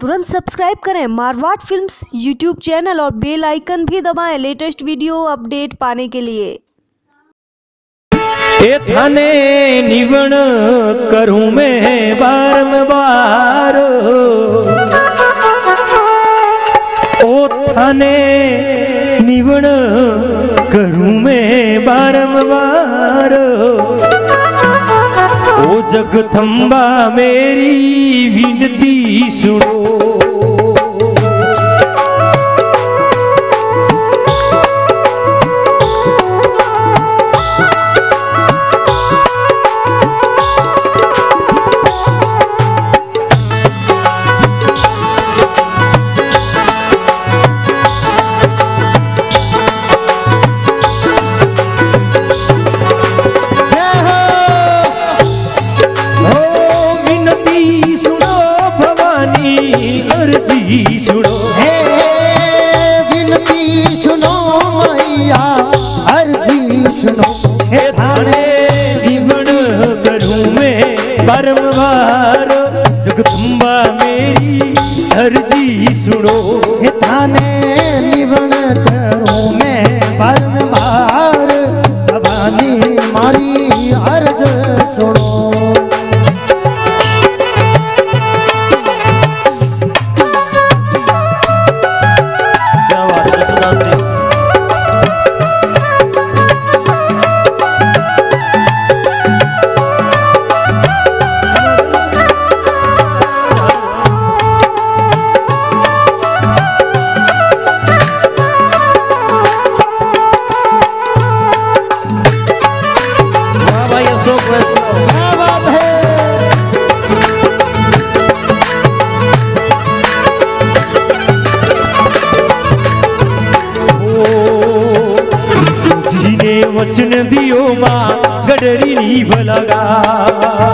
तुरंत सब्सक्राइब करें Marwar films YouTube channel और बेल आइकन भी दबाएँ लेटेस्ट वीडियो अपडेट पाने के लिए। थाने निवण करूँ मैं ओ थाने निवण जगथंबा मेरी विनती सुनो। मैं बारंबार जगदम्बा मेरी अर्जी सुनो हे थाने વચન દિયો માં ગડરી ની ભલગા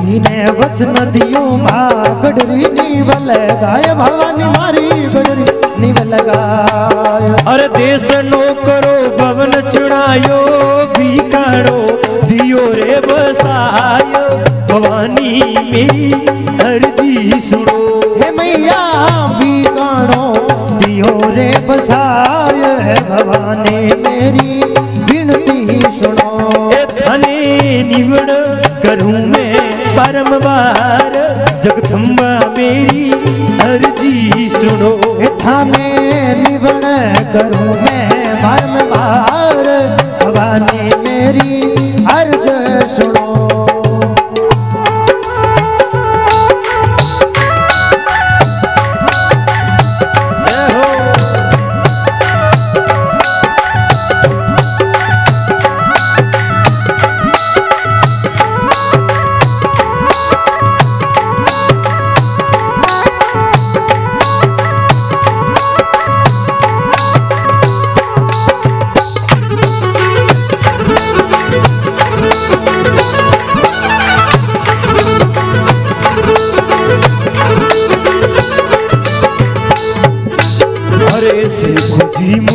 જીને વચન દિયો માં ગડરી નીવલ ગાય ભવાની મારી ગડરી નીવલ ગાય અરે દેશ નો કરો ભવન ચુણાયો ભીકાણો દિયો રે બસાયો ભવાની મેરી અરજી સુનો मैया बीकाणो दियो रे मेरी विनती सुनो। धने निवड़ करूँ मैं परम बार मेरी अर्जी सुनो। थाने निवड़ करूँ मैं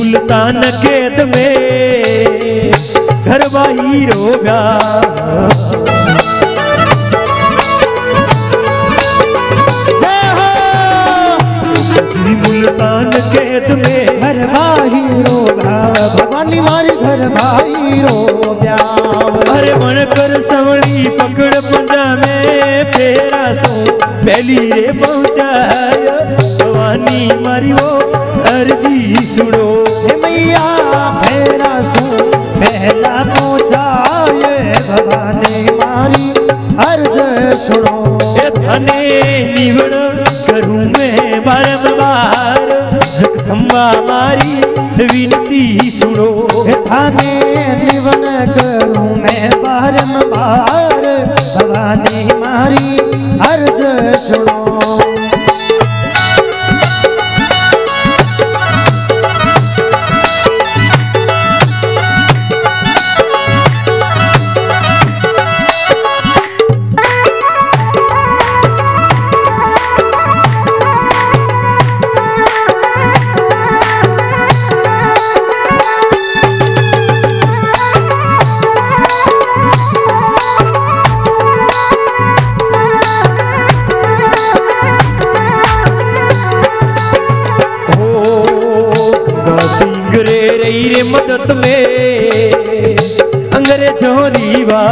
खुजी मुल्तान कैद में घर बाही रोगा मुल्तान कैद में घर भाई रोगा भवानी मारी घर भाई रो अरे बनकर सवड़ी पकड़ पंजा में फेरा सो। पहली रे भवानी मारी वो अर्जी सुनो हे मैया फेरा सु पहला पहुँचाए भवानी मारी अर्ज़ सुनो ए धने निवण करूँ मैं बारंबार जगदम्बा मारी विनती सुनो हे थाने निवन करूँ मैं बारंबार भवानी मारी अर्ज़ सूरत में अंग्रेज़ों रीवा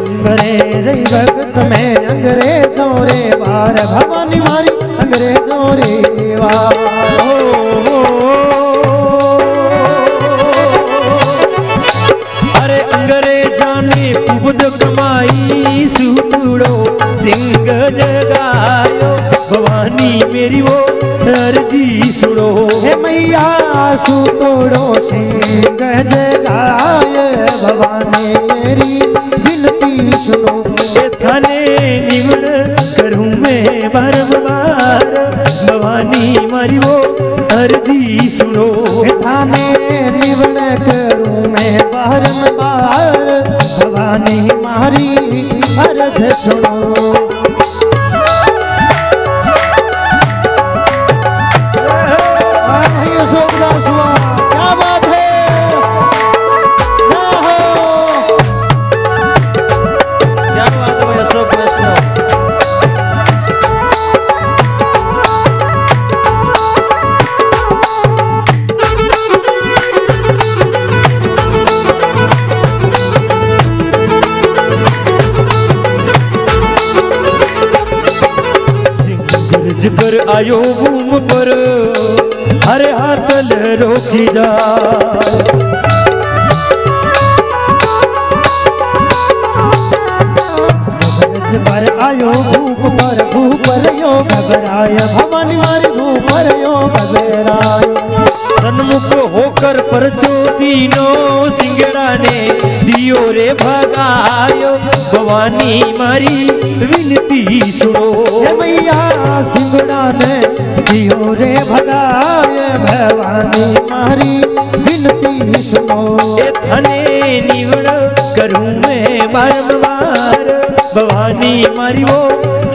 अंग्रेज़ भक्त में अंग्रेज़ों रे बार भवानी मारी अंग्रेजा ने कुबद कमाई सूतड़ो सिंह जगायो। भवानी मेरी वो अर्जी सुनो हे मैया सुतोड़ो सिंह जगाय। भवानी मेरी विनती सुनो। थाने निवण करूँ मैं बारंबार। भवानी मारी वो अर्जी सुनो हे थाने निवण करूँ मैं बारंबार। भवानी मारी अर्ज़ सुनो सिंगरज कर आयो घूम पर, हरे हाथ ले रोकी जा पर आयो भूप पर भूप घबराय भवानी घबराय सन्मुख होकर परचो तीनो सिंगड़ा ने दियो रे भगायो भवानी मारी विनती सुनो। मैया सिंगड़ा ने दियो रे भगाय भवानी मारी विनती सुनो। थने निवण करूँ मैं बारंबार। भवानी मारी वो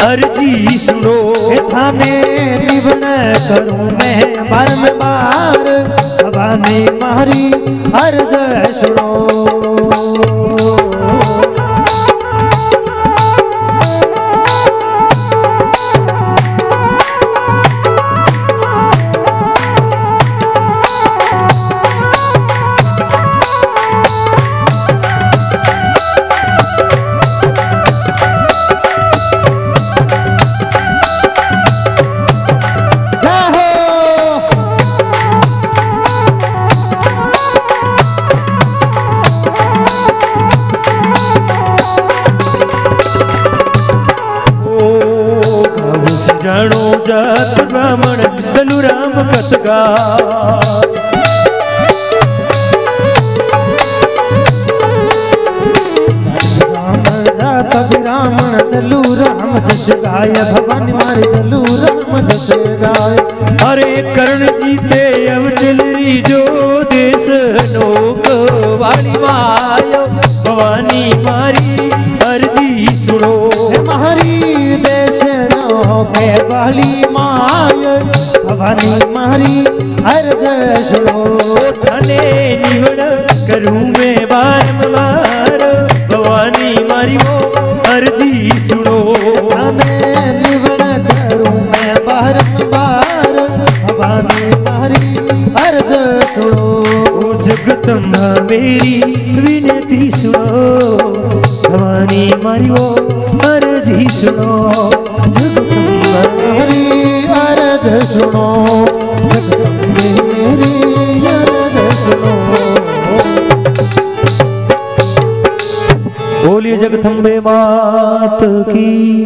अर्जी सुनो। थाने निवन करूँ मैं बारंबार। भवानी मारी अर्ज़ सुनो। जस गाय भवानी मारी दलू राम जस कर्ण जीते अब चलरी जो देश नोक वाली मायो। भवानी मारी, अर्जी सुनो। हे मारी देश नो के वाली माय। भवानी सुनो थने निवण करूँ मैं बारंबार भवानी मारी वो अर्जी सुनो। थाने निवण करूँ मैं बारंबार भवानी मारी अर्ज़ सुनो। ओ जगदम्बा मेरी विनती सुनो। भवानी मारी वो अर्जी सुनो। जगदम्बा मेरी अर्ज़ सुनो। जगदम्बे सुनो बोलिए जगथम्बे मात की।